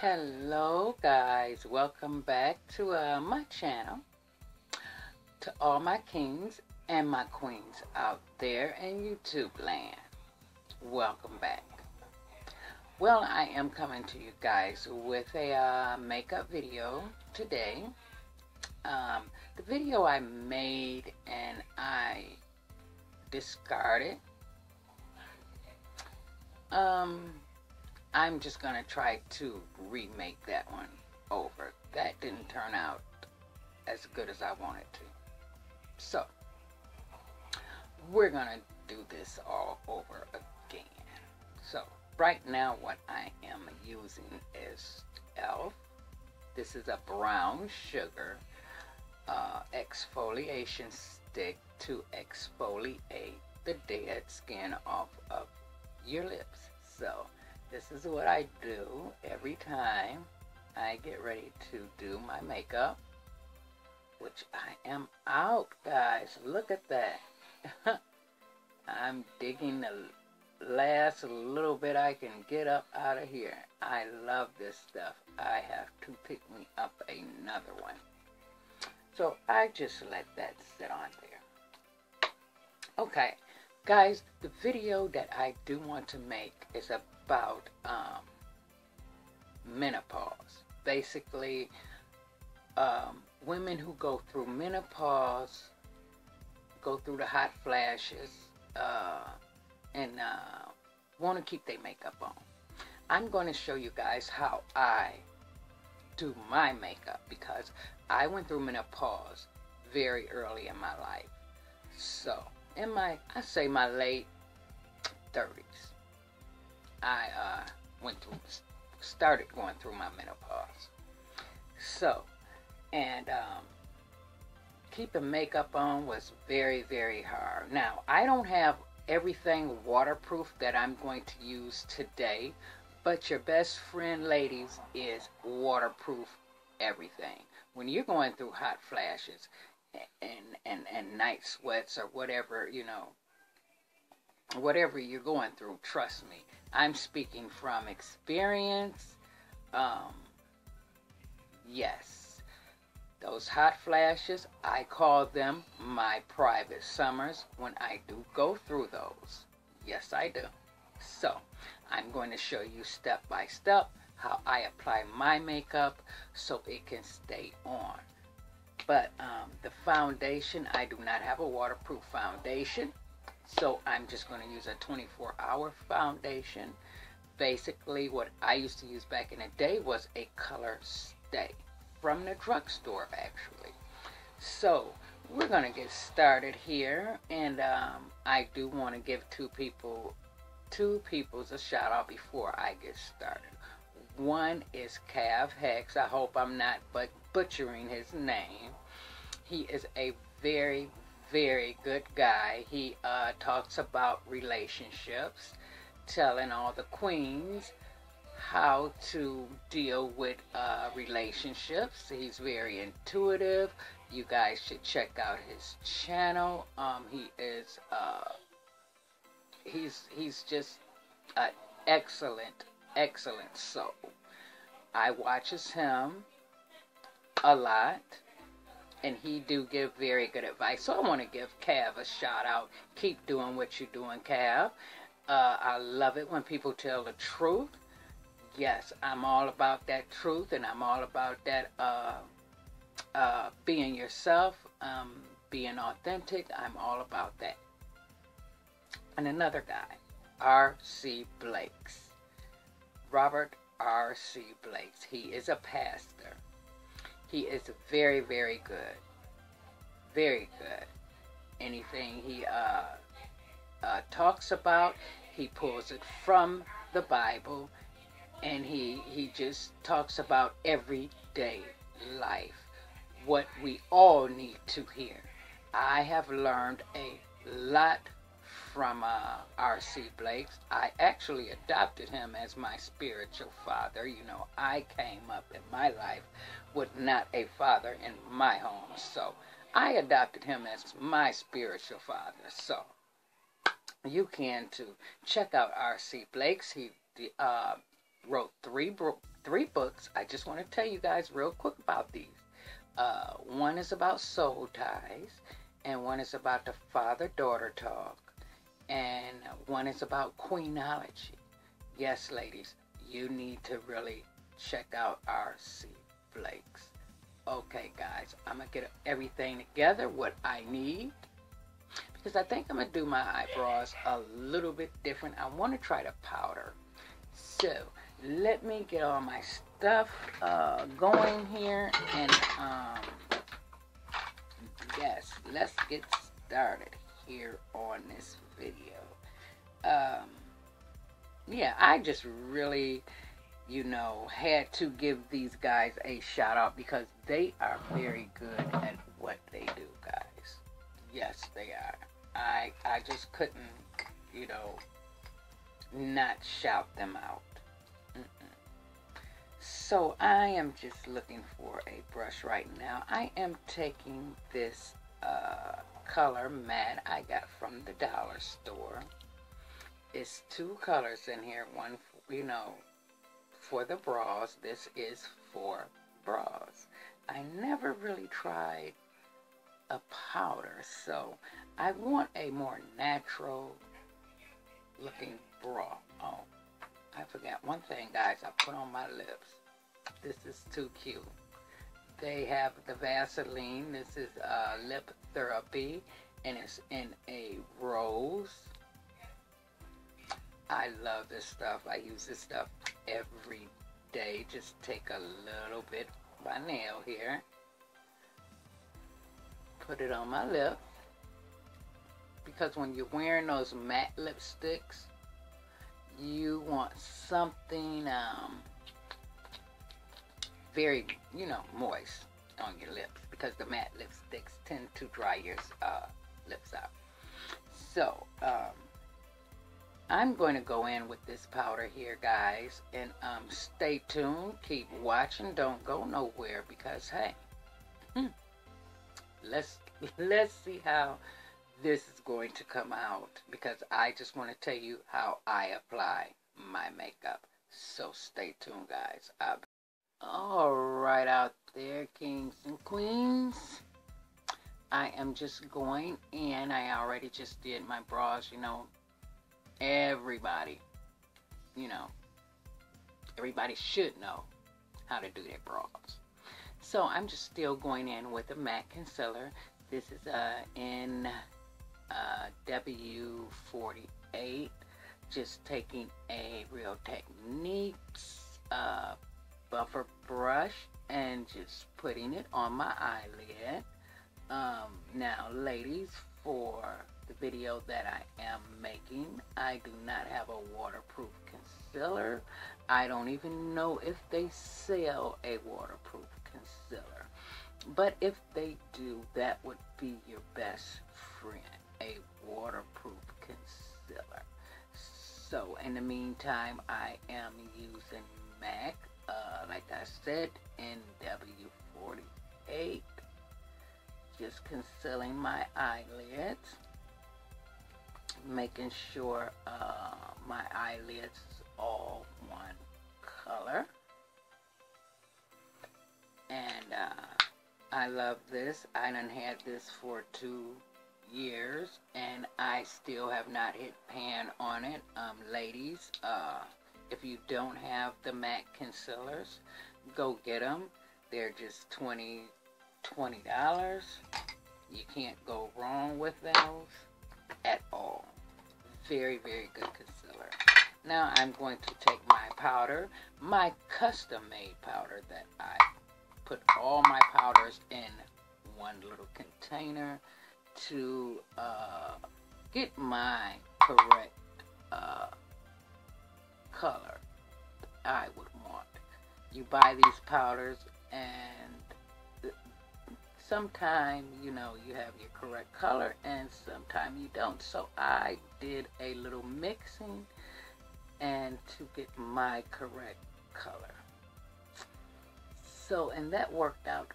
Hello guys, welcome back to uh, my channel. To all my kings and my queens out there in YouTube land. Welcome back. Well, I am coming to you guys with a uh, makeup video today. Um, the video I made and I discarded. Um, I'm just going to try to remake that one over. That didn't turn out as good as I wanted to. So, we're going to do this all over again. So, right now what I am using is e.l.f. This is a brown sugar uh, exfoliation stick to exfoliate the dead skin off of your lips. So, this is what I do every time I get ready to do my makeup. Which I am out, guys. Look at that. I'm digging the last little bit I can get up out of here. I love this stuff. I have to pick me up another one. So I just let that sit on there. Okay, guys, the video that I do want to make is a about um, menopause. Basically, um, women who go through menopause go through the hot flashes uh, and uh, want to keep their makeup on. I'm going to show you guys how I do my makeup because I went through menopause very early in my life. So, in my, I say my late 30s. I uh, went through, started going through my menopause. So, and um, keeping makeup on was very, very hard. Now, I don't have everything waterproof that I'm going to use today, but your best friend, ladies, is waterproof everything. When you're going through hot flashes and, and, and night sweats or whatever, you know, whatever you're going through, trust me, I'm speaking from experience. Um, yes, those hot flashes, I call them my private summers when I do go through those. Yes, I do. So, I'm going to show you step by step how I apply my makeup so it can stay on. But um, the foundation, I do not have a waterproof foundation. So I'm just going to use a 24 hour foundation. Basically what I used to use back in the day was a color stay from the drugstore actually. So we're going to get started here and um, I do want to give two people two people's a shout out before I get started. One is Cav Hex. I hope I'm not but butchering his name. He is a very, very good guy. He uh, talks about relationships, telling all the queens how to deal with uh, relationships. He's very intuitive. You guys should check out his channel. Um, he is uh, he's he's just an excellent, excellent soul. I watches him a lot and he do give very good advice. So I want to give Cav a shout out. Keep doing what you're doing, Cav. Uh, I love it when people tell the truth. Yes, I'm all about that truth, and I'm all about that uh, uh, being yourself, um, being authentic. I'm all about that. And another guy, R.C. Blakes. Robert R.C. Blakes. He is a pastor. He is very, very good. Very good. Anything he uh, uh, talks about, he pulls it from the Bible, and he he just talks about everyday life, what we all need to hear. I have learned a lot from uh, R.C. Blakes. I actually adopted him as my spiritual father. You know, I came up in my life with not a father in my home. So I adopted him as my spiritual father. So you can too check out R.C. Blakes. He uh, wrote three three books. I just want to tell you guys real quick about these. Uh, one is about soul ties, and one is about the father daughter talk, and one is about queenology. Yes, ladies, you need to really check out our R.C. Blakes. Okay, guys, I'm to get everything together, what I need, because I think I'm to do my eyebrows a little bit different. I want to try the powder. So, let me get all my stuff uh, going here, and um, yes, let's get started here on this video. Um, yeah, I just really, you know, had to give these guys a shout out because they are very good at what they do, guys. Yes, they are. I I just couldn't, you know, not shout them out. So I am just looking for a brush right now. I am taking this uh, color mat I got from the dollar store. It's two colors in here. One, you know, for the bras. This is for bras. I never really tried a powder, so I want a more natural looking bra. Oh, I forgot one thing, guys. I put on my lips. This is too cute. They have the Vaseline. This is uh, lip therapy, and it's in a rose. I love this stuff. I use this stuff every day. Just take a little bit by nail here. Put it on my lip. Because when you're wearing those matte lipsticks, you want something um, very, you know, moist on your lips because the matte lipsticks tend to dry your uh, lips out. So, um, I'm going to go in with this powder here, guys, and um, stay tuned. Keep watching. Don't go nowhere because, hey, hmm, let's let's see how this is going to come out because I just want to tell you how I apply my makeup. So stay tuned, guys. I'll all right out there, kings and queens. I am just going in. I already just did my bras, you know. Everybody, you know, everybody should know how to do their bras. So I'm just still going in with a MAC concealer. This is uh, in uh, W48. Just taking a Real Techniques uh, buffer brush and just putting it on my eyelid. Um, now, ladies, for the video that I am making, I do not have a waterproof concealer. I don't even know if they sell a waterproof concealer. But if they do, that would be your best friend, a waterproof concealer. So, in the meantime, I am using MAC uh, like I said, in W48. Just concealing my eyelids. Making sure uh, my eyelids is all one color. And uh, I love this. I done had this for two years and I still have not hit pan on it. Um, ladies, uh, if you don't have the MAC concealers, go get them. They're just 20 $20. You can't go wrong with those at all. Very, very good concealer. Now I'm going to take my powder, my custom made powder that I put all my powders in one little container to uh, get my correct uh, color I would want. You buy these powders and sometime you know you have your correct color and sometime you don't. So I did a little mixing and to get my correct color. So and that worked out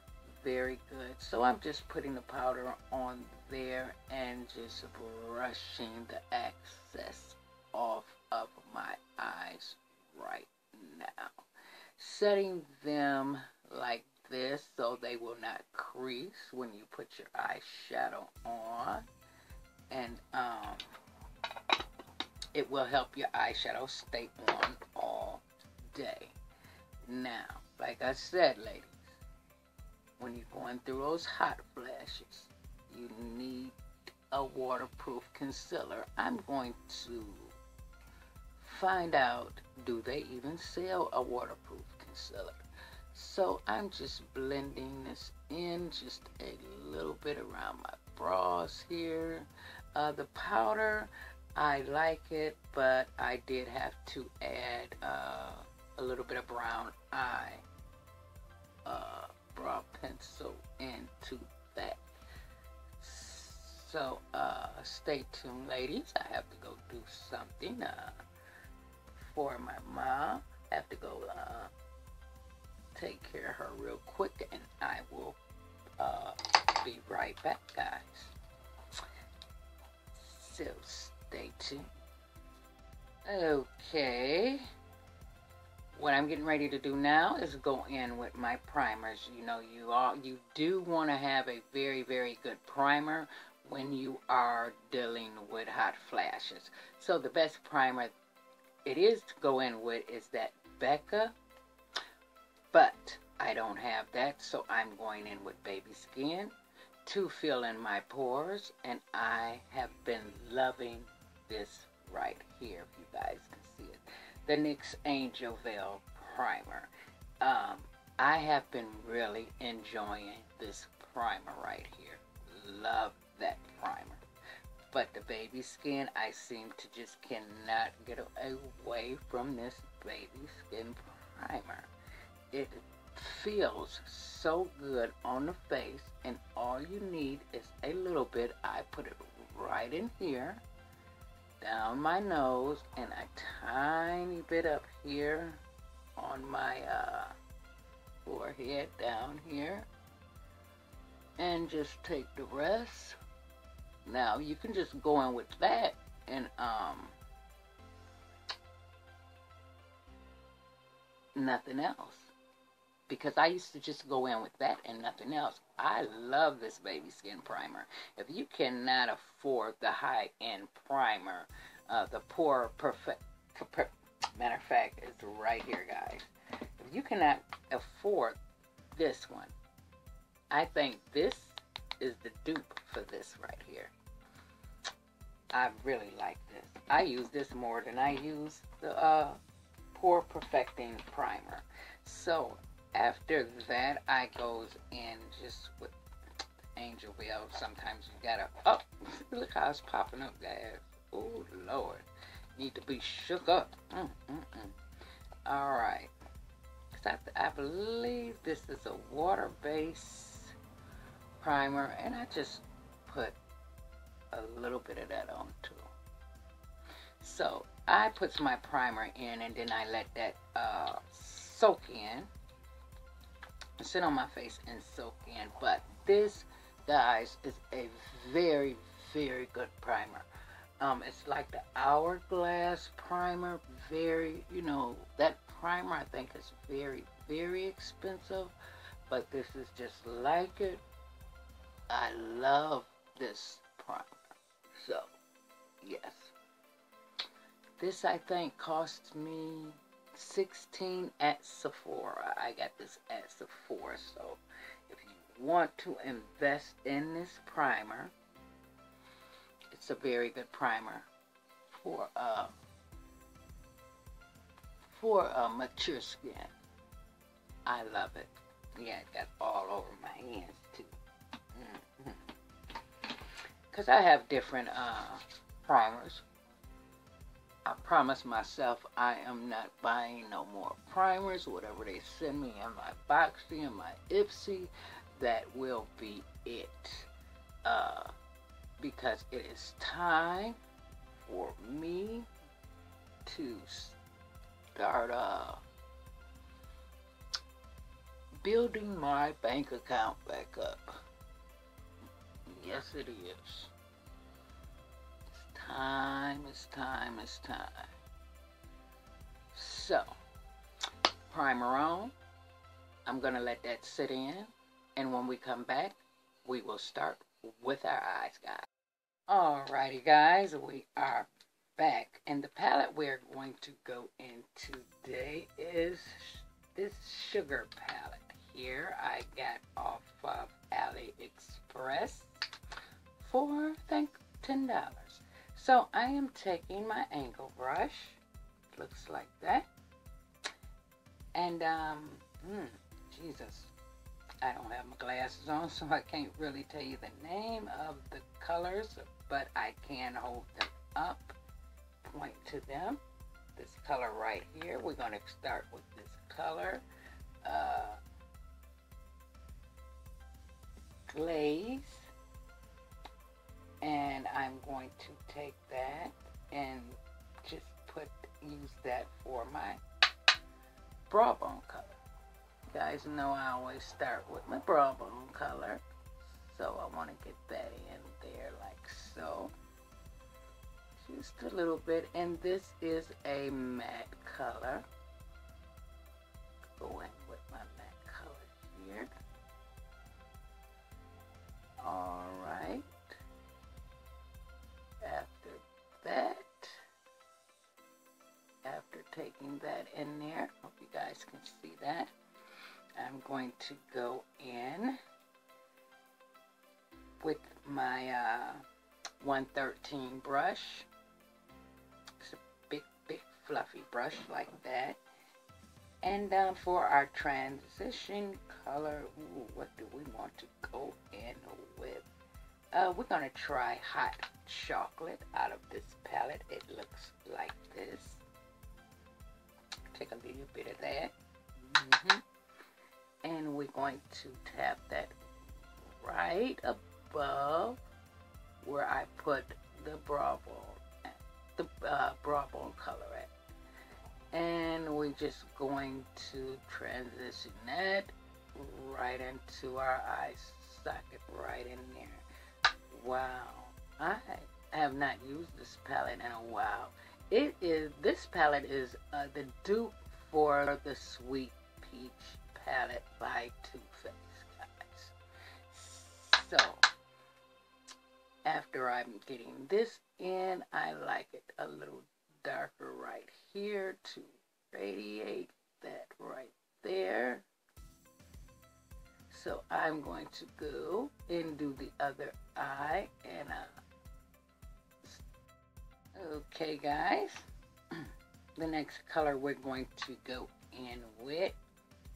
very good. So I'm just putting the powder on there and just brushing the excess off of my eyes right now. setting them like this so they will not crease when you put your eyeshadow on. And um, it will help your eyeshadow stay on all day. Now, like I said, ladies, when you're going through those hot flashes, you need a waterproof concealer. I'm going to find out do they even sell a waterproof concealer. So I'm just blending this in just a little bit around my brows here. Uh, the powder, I like it, but I did have to add uh, a little bit of brown eye uh, brow pencil into that. So uh, stay tuned, ladies. I have to go do something uh, for my mom. I have to go uh, take care of her real quick, and I will uh, be right back, guys. So stay tuned. Okay. What I'm getting ready to do now is go in with my primers. You know, you all you do want to have a very, very good primer when you are dealing with hot flashes. So the best primer it is to go in with is that Becca but I don't have that, so I'm going in with Baby Skin to fill in my pores, and I have been loving this right here, if you guys can see it. The NYX Angel Veil Primer. Um, I have been really enjoying this primer right here. Love that primer. But the baby skin, I seem to just cannot get away from this baby skin primer. It feels so good on the face and all you need is a little bit. I put it right in here down my nose and a tiny bit up here on my uh, forehead down here. And just take the rest now you can just go in with that and um nothing else because I used to just go in with that and nothing else. I love this baby skin primer. If you cannot afford the high end primer, uh, the poor Perfect, per, matter of fact, it's right here, guys. If you cannot afford this one, I think this is the dupe for this right here. I really like this. I use this more than I use the uh, Pore Perfecting Primer. So after that, I goes in just with angel veil. Sometimes you gotta, oh, look how it's popping up, guys. Oh, Lord. Need to be shook up. Mm, mm, mm. All right. I, I believe this is a water-based primer, and I just put a little bit of that on too. So I put my primer in, and then I let that uh, soak in sit on my face and soak in. But this, guys, is a very, very good primer. Um, it's like the Hourglass primer. Very, you know, that primer I think is very, very expensive. But this is just like it. I love this. So, yes. This I think cost me 16 at Sephora. I got this at Sephora. So if you want to invest in this primer, it's a very good primer for uh, for uh, mature skin. I love it. Yeah, it got all over my hands Because. I have different uh, primers I promise myself I am not buying no more primers, whatever they send me in my Boxy and my Ipsy, that will be it. Uh, because it is time for me to start uh, building my bank account back up. Yes, it is It's time, it's time, it's time. So, primer on. I'm going to let that sit in. And when we come back, we will start with our eyes, guys. Alrighty, guys, we are back. And the palette we're going to go in today is this sugar palette here. I got off of AliExpress for, I think, $10. So I am taking my angle brush. Looks like that. And, um, hmm, Jesus. I don't have my glasses on, so I can't really tell you the name of the colors, but I can hold them up, point to them. This color right here, we're going to start with this color. Uh, glaze. And I'm going to take that and just put, use that for my bra bone color You guys know I always start with my bra bone color. So I want to get that in there like so. Just a little bit. And this is a matte color. Go in with my matte color here. Alright. That, after taking that in there, hope you guys can see that. I'm going to go in with my uh, 113 brush. It's a big, big fluffy brush like that. And uh, for our transition color, ooh, what do we want to go in with? Uh, we're going to try hot chocolate out of this palette. It looks like this. Take a little bit of that. Mm -hmm and we're going to tap that right above where I put the bra bone, the uh, bra bone color at. And we're just going to transition that right into our eye socket right in there. Wow. I have not used this palette in a while. It is, this palette is uh, the dupe for the Sweet Peach palette by Too Faced, guys. So, after I'm getting this in, I like it a little darker right here to radiate that right there. So I'm going to go and do the other eye and uh, okay guys the next color we're going to go in with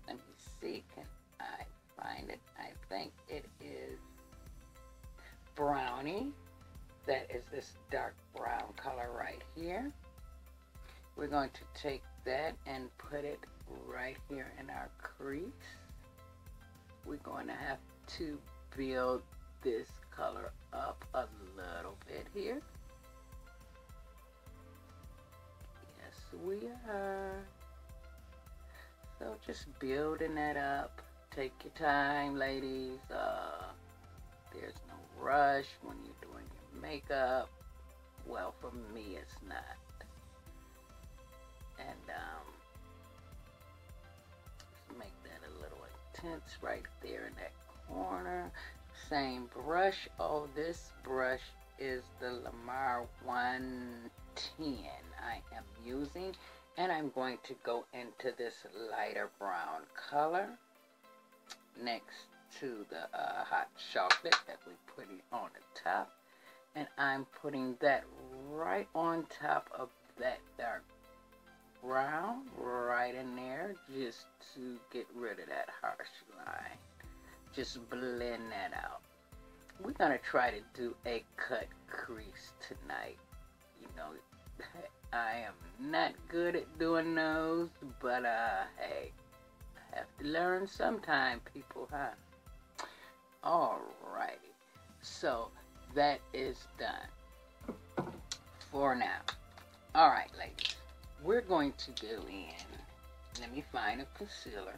let me see, can I find it? I think it is brownie. That is this dark brown color right here. We're going to take that and put it right here in our crease. We're going to have to build this color up a little bit here. Yes, we are. So just building that up. Take your time, ladies. Uh, there's no rush when you're doing your makeup. Well, for me, it's not. And um, right there in that corner. Same brush. Oh, this brush is the Lamar 110 I am using and I'm going to go into this lighter brown color next to the uh, hot chocolate that we put on the top and I'm putting that right on top of that dark brown right in there just to get rid of that harsh line. Just blend that out. We're gonna try to do a cut crease tonight. You know I am not good at doing those, but uh, hey, have to learn sometime, people, huh? Alrighty, so that is done. For now. Alright, ladies, we're going to go in. Let me find a concealer.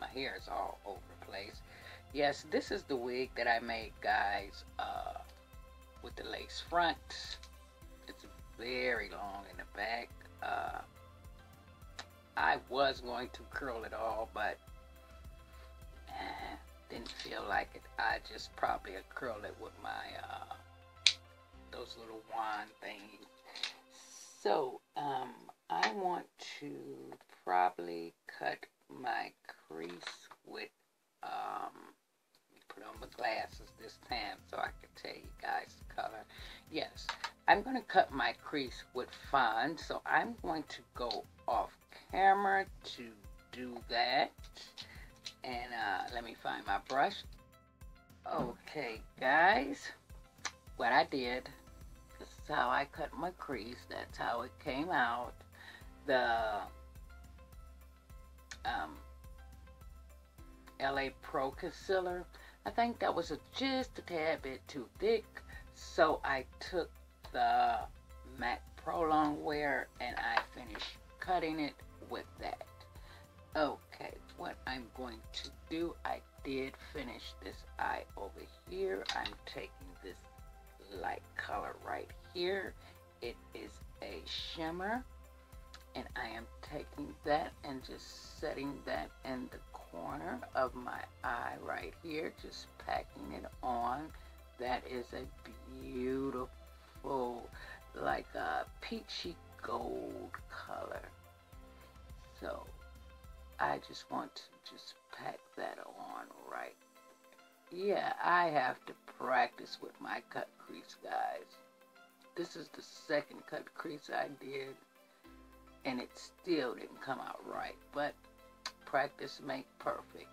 My hair is all over the place. Yes, this is the wig that I made, guys, uh, with the lace front It's very long in the back. Uh, I was going to curl it all, but eh, didn't feel like it. I just probably curl it with my uh, those little wand things. So um, I want to probably cut my crease with um, put on my glasses this time so I can tell you guys the color. Yes, I'm going to cut my crease with fun, so I'm going to go off camera to do that. And uh, let me find my brush. Okay, guys, what I did, how I cut my crease. That's how it came out. The um, LA Pro Concealer, I think that was a, just a tad bit too thick. So I took the MAC Pro Longwear and I finished cutting it with that. Okay, what I'm going to do, I did finish this eye over here. I'm taking this light color right here. It is a shimmer. And I am taking that and just setting that in the corner of my eye right here. Just packing it on. That is a beautiful, like a peachy gold color. So I just want to just pack that on right. Yeah, I have to practice with my cut crease, guys. This is the second cut crease I did, and it still didn't come out right. But practice make perfect.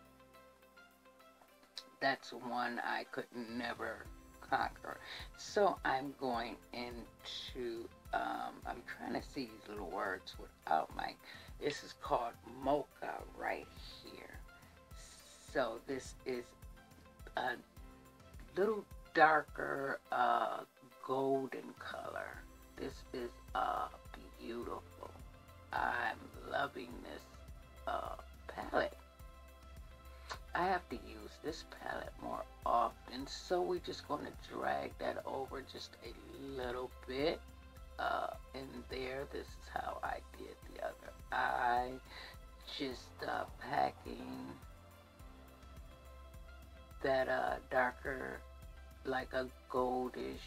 That's one I could never conquer. So I'm going into, um, I'm trying to see these little words without my this is called mocha right here. So this is a little darker uh, golden color. This is uh, beautiful. I'm loving this uh, palette. I have to use this palette more often, so we're just going to drag that over just a little bit uh, in there. This is how I did the other eye. Just uh, packing that uh, darker, like a goldish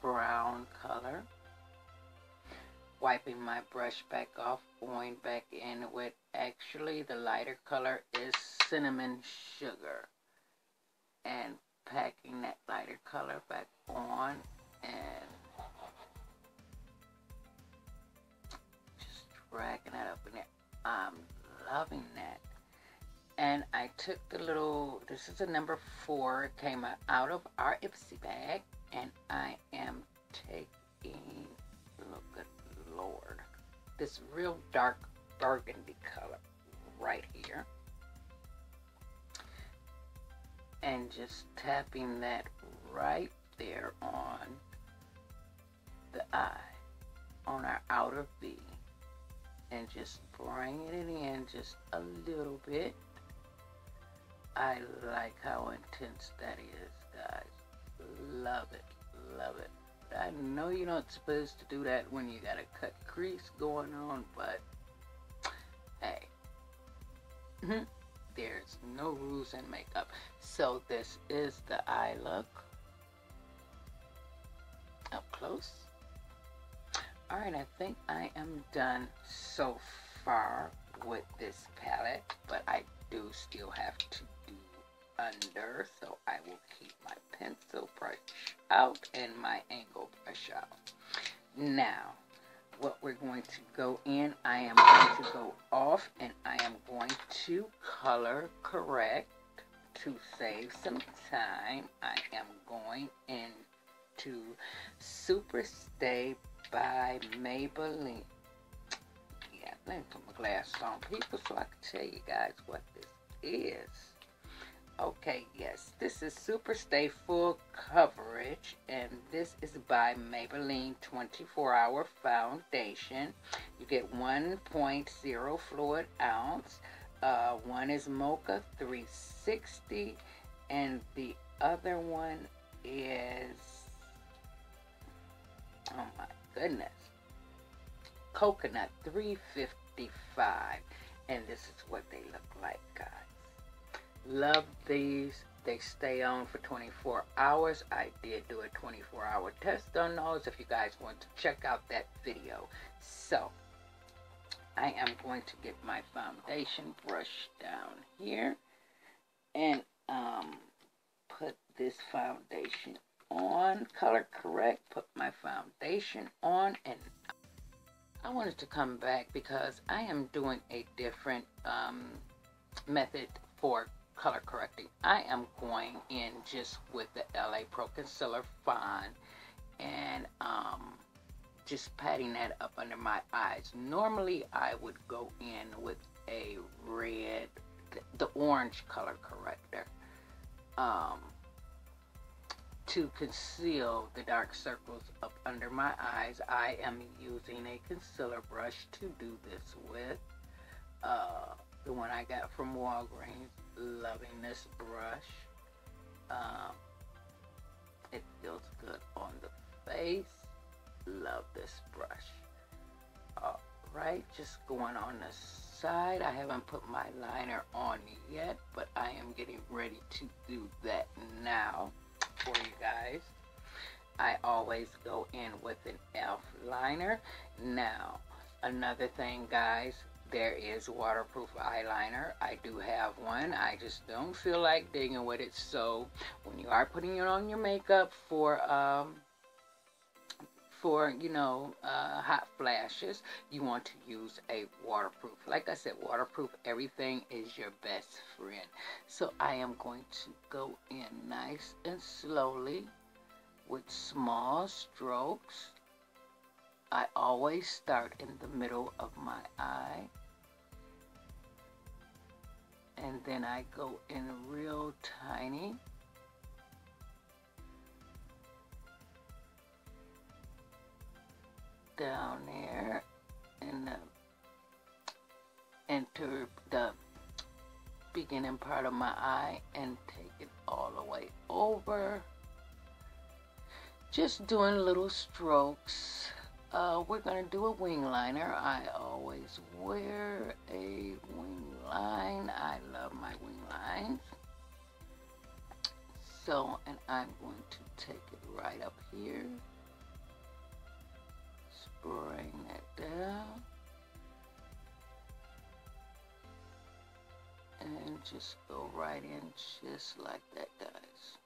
brown color. Wiping my brush back off, going back in with actually the lighter color is cinnamon sugar. And packing that lighter color back on and just dragging that up in there. I'm loving that. And I took the little, this is a number four, came out of our Ipsy bag. And I am taking, look at Lord, this real dark burgundy color right here. And just tapping that right there on the eye, on our outer V and just bringing it in just a little bit. I like how intense that is, guys. Love it, love it. I know you're not supposed to do that when you got a cut crease going on, but hey, mm-hmm. there's no rules in makeup. So this is the eye look up close. Alright, I think I am done so far with this palette, but I do still have to under, so I will keep my pencil brush out and my angle brush out. Now, what we're going to go in, I am going to go off and I am going to color correct to save some time. I am going into Super Stay by Maybelline. Yeah, let me put my glasses on, people, so I can tell you guys what this is. Okay, yes, this is Super Stay Full Coverage, and this is by Maybelline 24 Hour Foundation. You get 1.0 fluid ounce. Uh, one is Mocha 360, and the other one is, oh my goodness. Coconut 355. and this is what they look like guys love these. They stay on for 24 hours. I did do a 24 hour test on those if you guys want to check out that video. So i am going to get my foundation brush down here and um put this foundation on color correct put my foundation on and I wanted to come back because I am doing a different um, method for color correcting. I am going in just with the LA Pro Concealer Fine and um, just patting that up under my eyes. Normally I would go in with a red, the orange color corrector. Um, to conceal the dark circles up under my eyes, I am using a concealer brush to do this with. Uh, the one I got from Walgreens. Loving this brush. Um, it feels good on the face. Love this brush. Alright, just going on the side. I haven't put my liner on yet, but I am getting ready to do that now for you guys. I always go in with an e.l.f. liner. Now, another thing, guys, there is waterproof eyeliner. I do have one. I just don't feel like digging with it. So, when you are putting it on your makeup for um, for you know uh, hot flashes you want to use a waterproof like I said waterproof everything is your best friend so I am going to go in nice and slowly with small strokes I always start in the middle of my eye and then I go in real tiny down there and enter the beginning part of my eye and take it all the way over. Just doing little strokes. Uh, we're going to do a wing liner. I always wear a wing line. I love my wing lines. So, and I'm going to take it right up here bring that down and just go right in just like that guys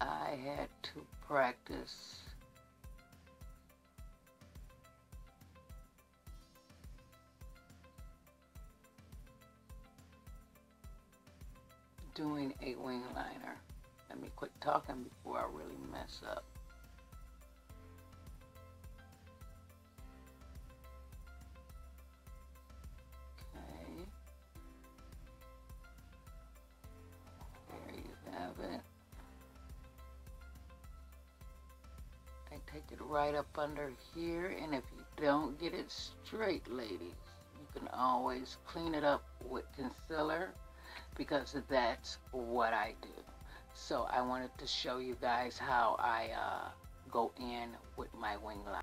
I had to practice doing a wing liner. Let me quit talking before I really mess up. Right up under here, and if you don't get it straight, ladies, you can always clean it up with concealer because that's what I do. So I wanted to show you guys how I uh, go in with my wing line.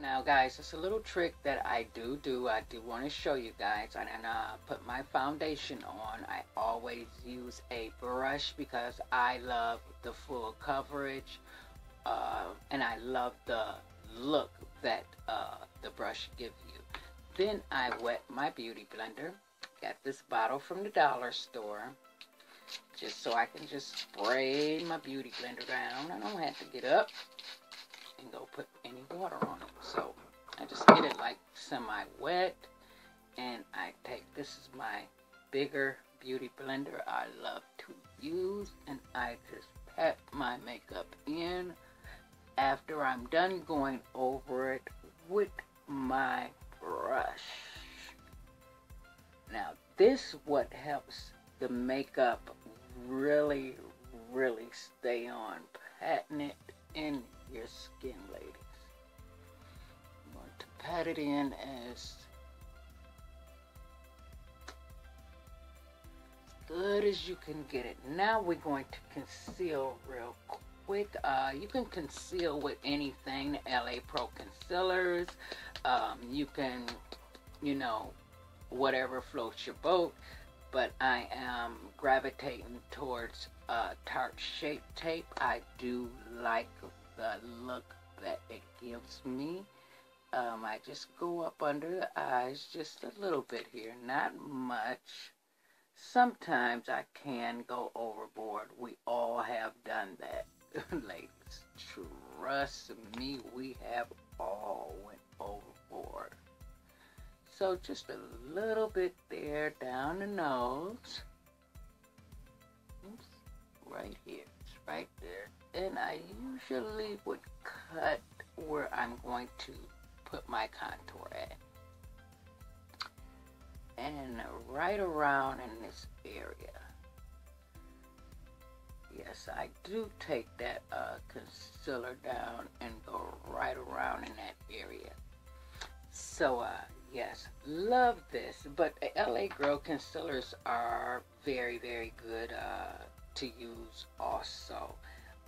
Now guys, it's a little trick that I do do. I do want to show you guys. And then uh, put my foundation on. I always use a brush because I love the full coverage. Uh, and I love the look that uh, the brush gives you. Then I wet my beauty blender Got this bottle from the dollar store. Just so I can just spray my beauty blender down. I don't have to get up and go put any water on it. So I just get it like semi-wet. And I take, this is my bigger beauty blender I love to use. And I just pat my makeup in after I'm done going over it with my brush. Now this what helps the makeup really, really stay on. Patting it in your skin, ladies. To pat it in as good as you can get it. Now we're going to conceal real quick. Uh, you can conceal with anything, LA Pro concealers. Um, you can, you know, whatever floats your boat. But I am gravitating towards uh, Tarte Shape Tape. I do like the look that it gives me. Um, I just go up under the eyes just a little bit here, not much. Sometimes I can go overboard. We all have done that, ladies. Trust me, we have all went overboard. So just a little bit there down the nose. Oops, right here, it's right there. And I usually would cut where I'm going to put my contour at. And right around in this area. Yes, I do take that uh, concealer down and go right around in that area. So, uh, yes, love this. But LA Girl concealers are very, very good uh, to use also.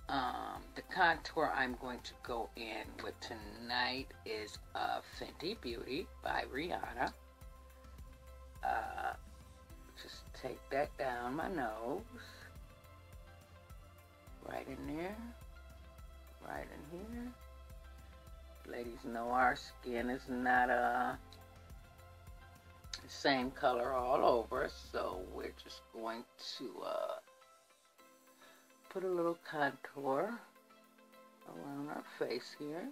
Um, the contour I'm going to go in with tonight is uh, Fenty Beauty by Rihanna. Uh, just take that down my nose. Right in there. Right in here. Ladies know our skin is not uh, same color all over, so we're just going to uh, put a little contour around our face here.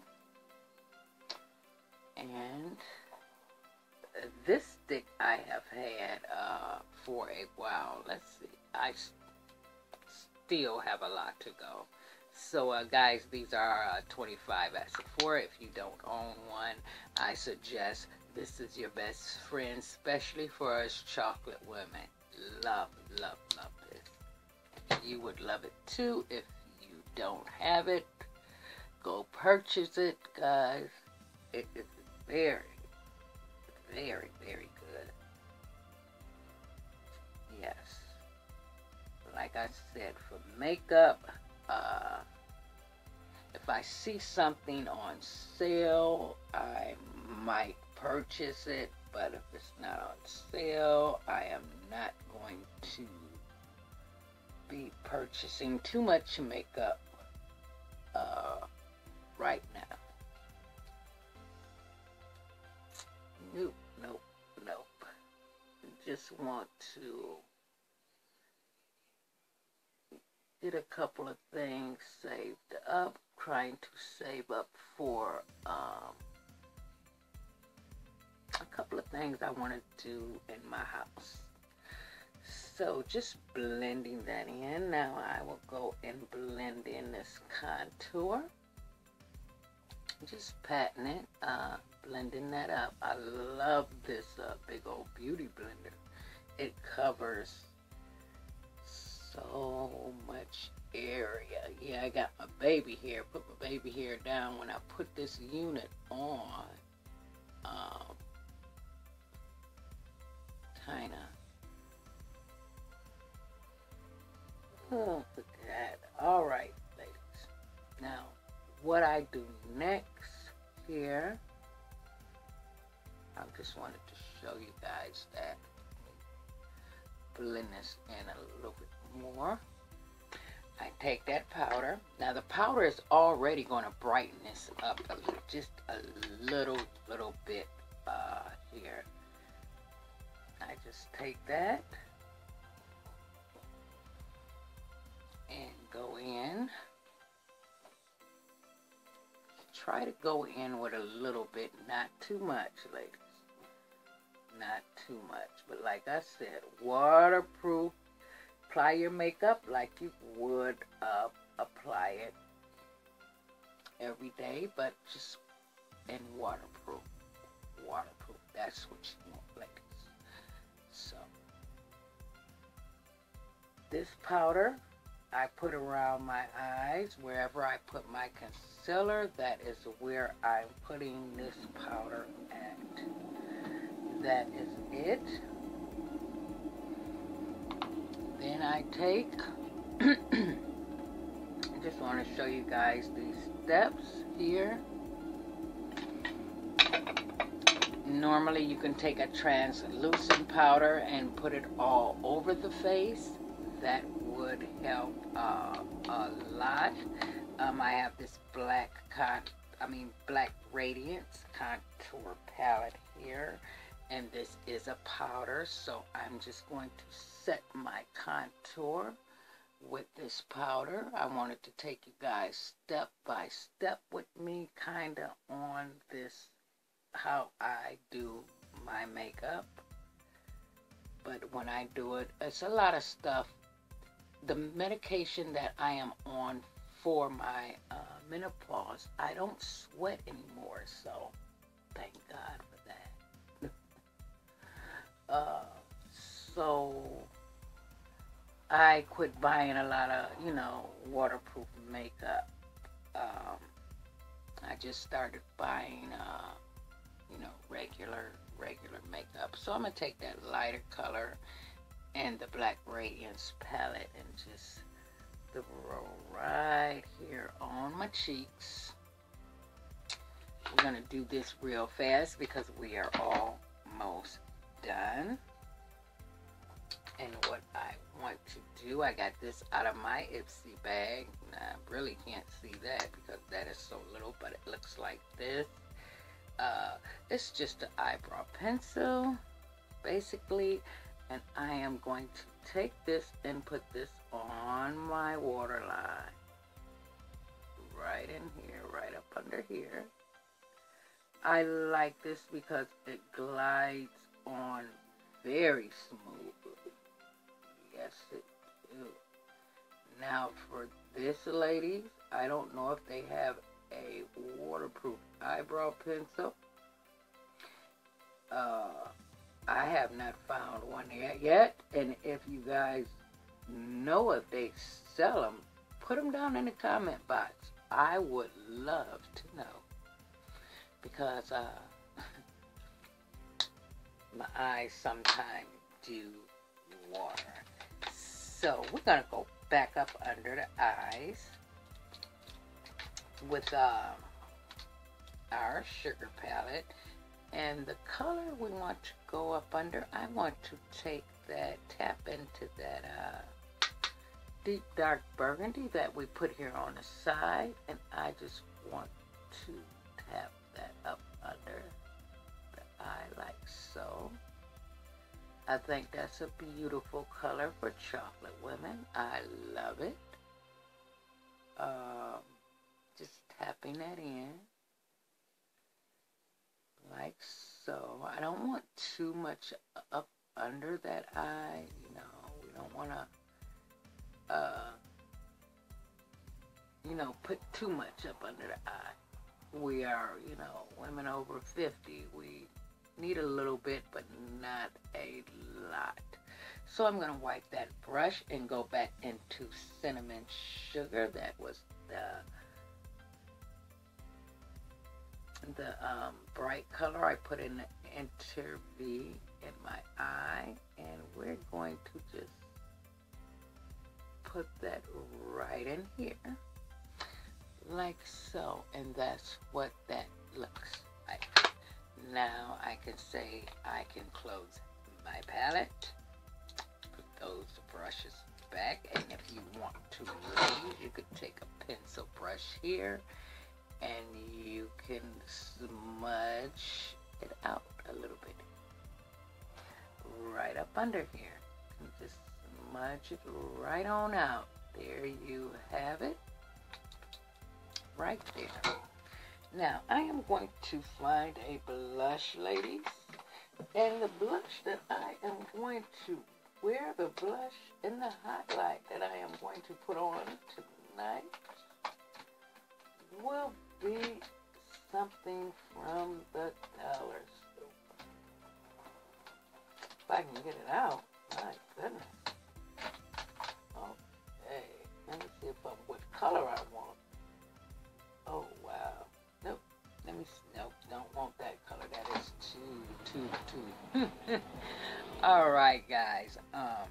And this stick I have had uh, for a while. Let's see. I still have a lot to go. So, uh, guys, these are uh, 25 at Sephora. If you don't own one, I suggest this is your best friend, especially for us chocolate women. Love, love, love this. you would love it too. If you don't have it, go purchase it, guys. It is very, very, very good. Yes. Like I said, for makeup, uh, if I see something on sale, I might purchase it. But if it's not on sale, I am not going to be purchasing too much makeup uh, right now. Nope, nope, nope. Just want to get a couple of things saved up, trying to save up for um, a couple of things I want to do in my house. So just blending that in. Now I will go and blend in this contour. Just patting it, uh, blending that up. I love this uh, big old beauty blender. It covers so much area. Yeah, I got my baby hair. Put my baby hair down when I put this unit on. Um, kind of Oh, look at that. All right, ladies. Now, what I do next here, I just wanted to show you guys that. Blend this in a little bit more. I take that powder. Now the powder is already going to brighten this up a little, just a little, little bit uh, here. I just take that. and go in. Try to go in with a little bit, not too much, ladies. Not too much. But like I said, waterproof. Apply your makeup like you would uh, apply it every day, but just in waterproof. Waterproof. That's what you want, Like So, this powder I put around my eyes. Wherever I put my concealer, that is where I'm putting this powder at. That is it. Then I take, I just want to show you guys these steps here. Normally you can take a translucent powder and put it all over the face. That would help uh, a lot. Um, I have this black con, I mean black radiance contour palette here and this is a powder so I'm just going to set my contour with this powder. I wanted to take you guys step by step with me kind of on this how I do my makeup. But when I do it it's a lot of stuff. The medication that I am on for my uh, menopause I don't sweat anymore so thank God for that. uh, so I quit buying a lot of, you know, waterproof makeup. Um, I just started buying, uh, you know, regular, regular makeup. So I'm going to take that lighter color and the Black Radiance palette and just throw right here on my cheeks. We're going to do this real fast because we are almost done. And what I want to do, I got this out of my Ipsy bag. I really can't see that because that is so little, but it looks like this. Uh, it's just an eyebrow pencil, basically. And I am going to take this and put this on my waterline. Right in here, right up under here. I like this because it glides on very smoothly. Yes, it do. Now for this, ladies, I don't know if they have a waterproof eyebrow pencil. Uh, I have not found one yet, and if you guys know if they sell them, put them down in the comment box. I would love to know because uh, my eyes sometimes do water. So we're going to go back up under the eyes with um, our sugar palette. And the color we want to go up under, I want to take that, tap into that uh, deep dark burgundy that we put here on the side. And I just want to tap that up under the eye like so. I think that's a beautiful color for chocolate women. I love it. Um, just tapping that in like so. I don't want too much up under that eye. You know, we don't want to, uh, you know, put too much up under the eye. We are, you know, women over 50. We Need a little bit, but not a lot. So I'm going to wipe that brush and go back into cinnamon sugar. That was the the um, bright color I put in the enter V in my eye. And we're going to just put that right in here. Like so. And that's what that looks. Now I can say I can close my palette, put those brushes back, and if you want to you could take a pencil brush here and you can smudge it out a little bit. Right up under here. Just smudge it right on out. There you have it. Right there. Now, I am going to find a blush, ladies. And the blush that I am going to wear, the blush and the highlight that I am going to put on tonight will be something from the dollar store. If I can get it out, my goodness. Okay, let me see if I'm, what color I want. Don't want that color. That is too, too, too. All right, guys. Um,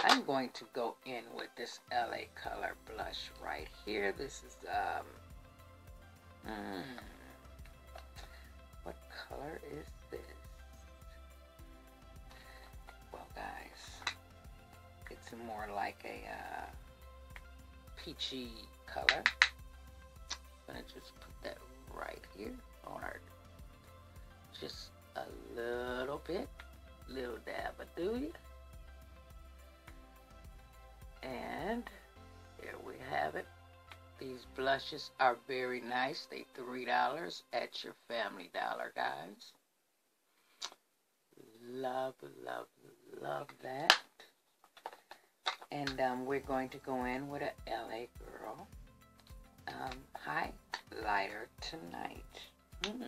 I'm going to go in with this LA Color blush right here. This is, um, mm, what color is this? Well, guys, it's more like a uh, peachy color. I'm gonna just put that right here on our, just a little bit, little dab of do you? And here we have it. These blushes are very nice. They $3 at your Family Dollar, guys. Love, love, love that. And um, we're going to go in with a LA Girl um, highlighter tonight. Hmm.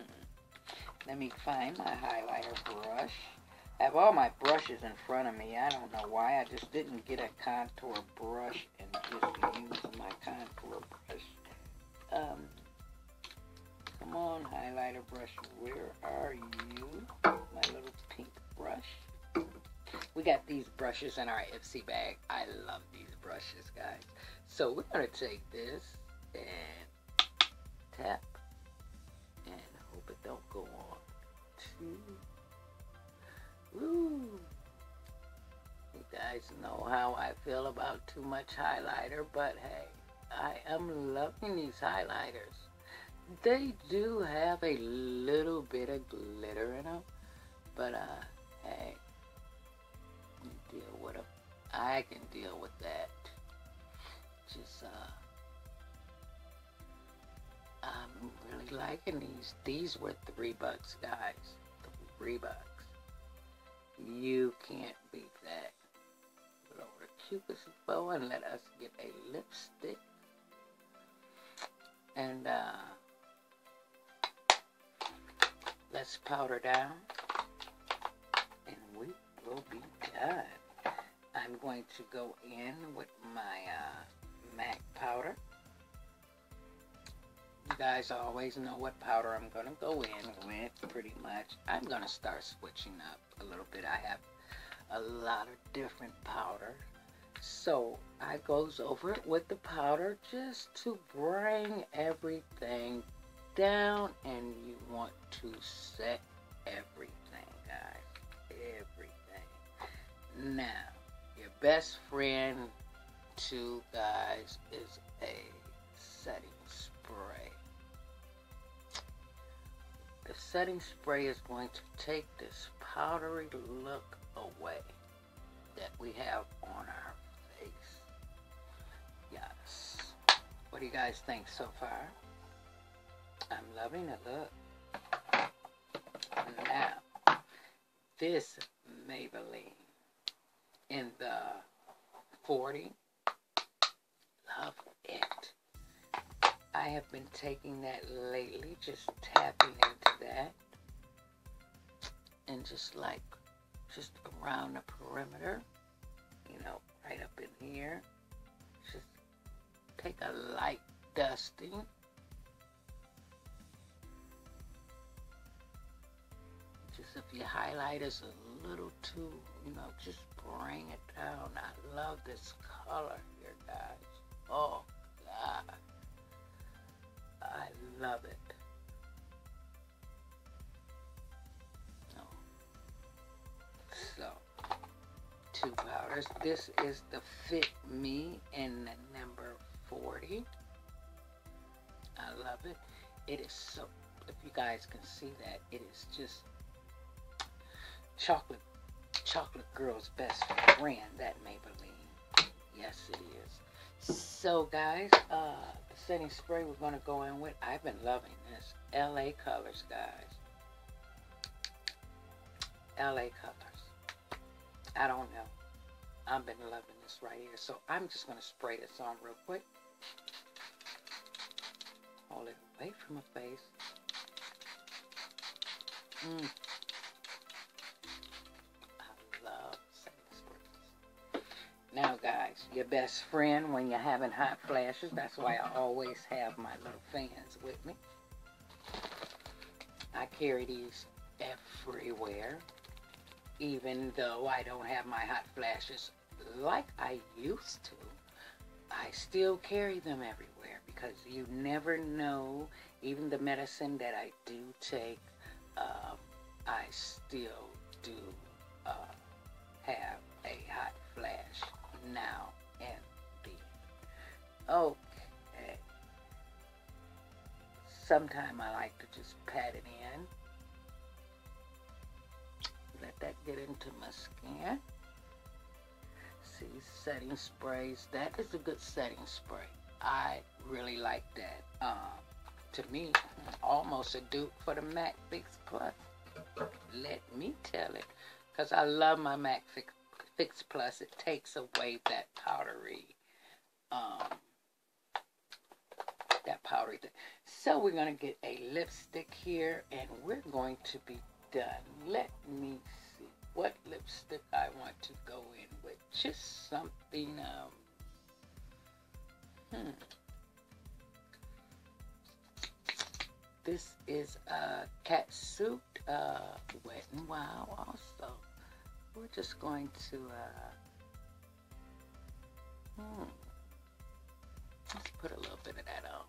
Let me find my highlighter brush. I have all my brushes in front of me. I don't know why. I just didn't get a contour brush and just use my contour brush. Um, come on, highlighter brush. Where are you? My little pink brush. We got these brushes in our Ipsy bag. I love these brushes, guys. So we're going to take this and tap and hope it don't go on too Woo. You guys know how I feel about too much highlighter, but hey, I am loving these highlighters. They do have a little bit of glitter in them, but uh, hey, deal with them. I can deal with that. Just uh, liking these. These were three bucks, guys. Three bucks. You can't beat that. The Cupid's bow and let us get a lipstick. And uh, let's powder down. And we will be done. I'm going to go in with my uh, MAC powder. You guys always know what powder I'm going to go in with pretty much. I'm going to start switching up a little bit. I have a lot of different powder. So I goes over it with the powder just to bring everything down and you want to set everything guys. Everything. Now, your best friend to guys is a setting spray. The setting spray is going to take this powdery look away that we have on our face. Yes. What do you guys think so far? I'm loving the look. Now, this Maybelline in the 40, love it. I have been taking that lately, just tapping into that. And just like, just around the perimeter, you know, right up in here. Just take a light dusting. Just if your highlight is a little too, you know, just bring it down. I love this color here, guys. Oh, God. I love it. So, two powders. This is the Fit Me in the number 40. I love it. It is so, if you guys can see that, it is just chocolate, chocolate girl's best friend, that Maybelline. Yes, it is. So, guys, uh, setting spray we're going to go in with. I've been loving this. LA Colors, guys. LA Colors. I don't know. I've been loving this right here. So I'm just going to spray this on real quick. Hold it away from my face. Mmm. Now, guys, your best friend when you're having hot flashes, that's why I always have my little fans with me. I carry these everywhere, even though I don't have my hot flashes like I used to. I still carry them everywhere because you never know. Even the medicine that I do take, um, I still do uh, have a hot flash now and then. Okay. Sometime I like to just pat it in. Let that get into my skin. See, setting sprays. That is a good setting spray. I really like that. Um, to me, almost a dupe for the MAC Fix Plus. Let me tell it. Because I love my MAC Fix, Fix Plus. It takes away that powdery, um, that powdery thing. So we're going to get a lipstick here and we're going to be done. Let me see what lipstick I want to go in with. Just something, um, hmm. This is a cat suit, uh, wet and wild also. We're just going to, uh, hmm. Let's put a little bit of that on.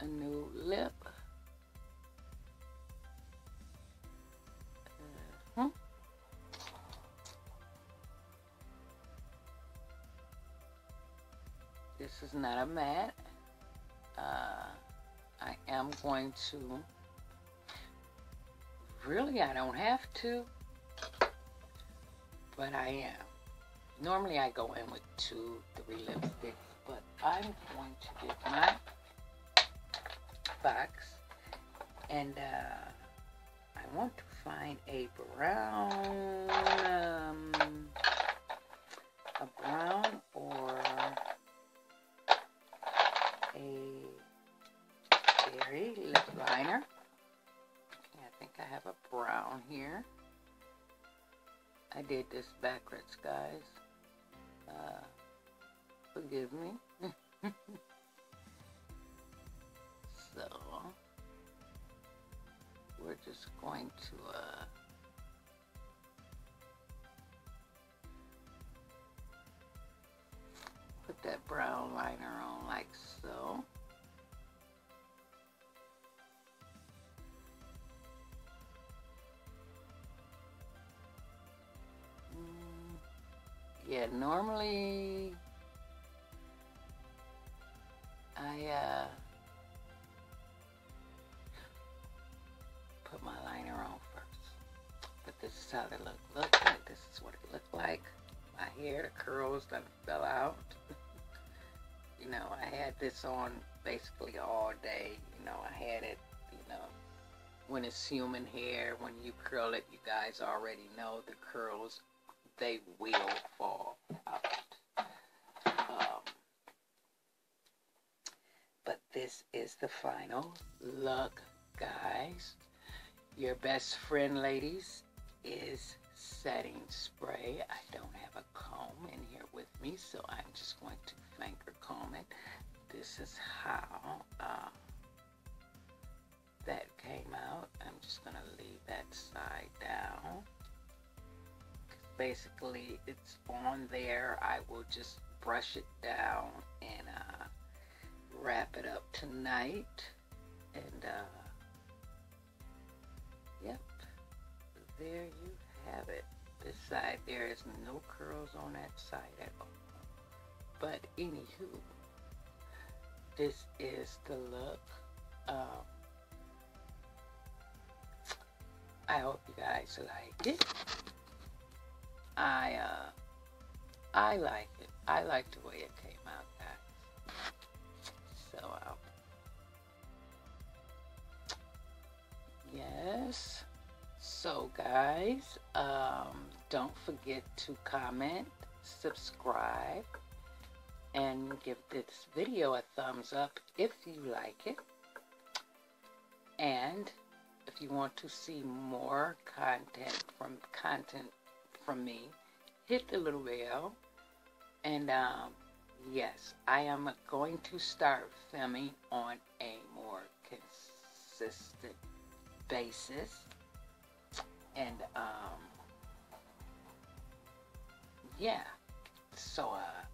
A new lip. Uh-huh. This is not a matte. Uh, I am going to, really I don't have to, but I am. Normally I go in with two, three lipsticks, but I'm going to get my box and uh, I want to find a brown, um, a brown or a berry lip liner. I have a brown here. I did this backwards, guys. Uh, forgive me. so, we're just going to, uh, put that brown liner on like so. Yeah, normally I uh, put my liner on first. But this is how they look. Look, like this is what it looked like. My hair, the curls that fell out. you know, I had this on basically all day. You know, I had it, you know, when it's human hair, when you curl it, you guys already know the curls, they will fall out. Um, but this is the final look, guys. Your best friend, ladies, is setting spray. I don't have a comb in here with me, so I'm just going to finger comb it. This is how uh, that came out. I'm just going to leave that side down. Basically, it's on there. I will just brush it down and uh, wrap it up tonight. And, uh, yep, there you have it. This side, there is no curls on that side at all. But anywho, this is the look. Um, I hope you guys like it. I uh, I like it. I like the way it came out, guys. So, uh, yes. So, guys, um, don't forget to comment, subscribe, and give this video a thumbs up if you like it. And if you want to see more content from content from me, hit the little bell. And um, yes, I am going to start filming on a more consistent basis. And um, yeah. So uh,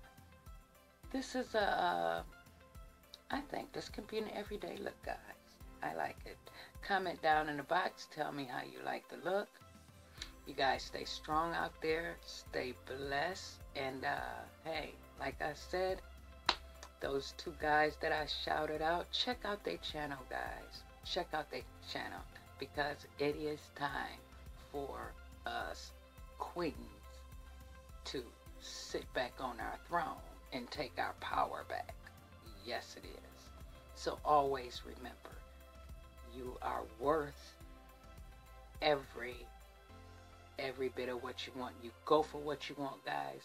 this is a. Uh, I think this can be an everyday look, guys. I like it. Comment down in the box. Tell me how you like the look. You guys stay strong out there. Stay blessed. And uh, hey, like I said, those two guys that I shouted out, check out their channel, guys. Check out their channel because it is time for us queens to sit back on our throne and take our power back. Yes, it is. So always remember, you are worth every every bit of what you want. You go for what you want, guys.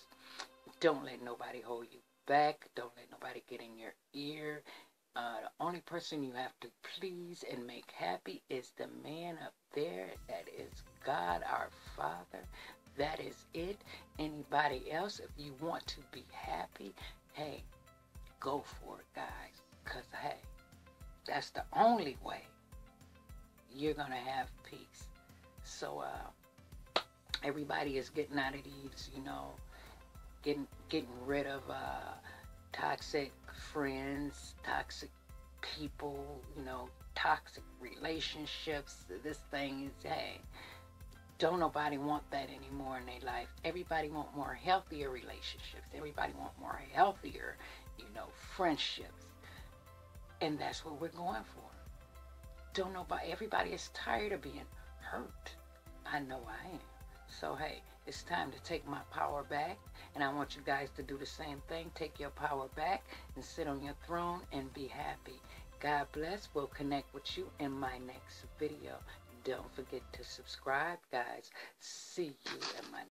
Don't let nobody hold you back. Don't let nobody get in your ear. Uh, the only person you have to please and make happy is the man up there. That is God, our Father. That is it. Anybody else, if you want to be happy, hey, go for it, guys. Because, hey, that's the only way you're going to have peace. So, uh, everybody is getting out of these, you know, getting getting rid of uh, toxic friends, toxic people, you know, toxic relationships. This thing is, hey, don't nobody want that anymore in their life. Everybody want more healthier relationships. Everybody want more healthier, you know, friendships. And that's what we're going for. Don't nobody everybody is tired of being hurt. I know I am. So hey, it's time to take my power back. And I want you guys to do the same thing. Take your power back and sit on your throne and be happy. God bless. We'll connect with you in my next video. Don't forget to subscribe, guys. See you in my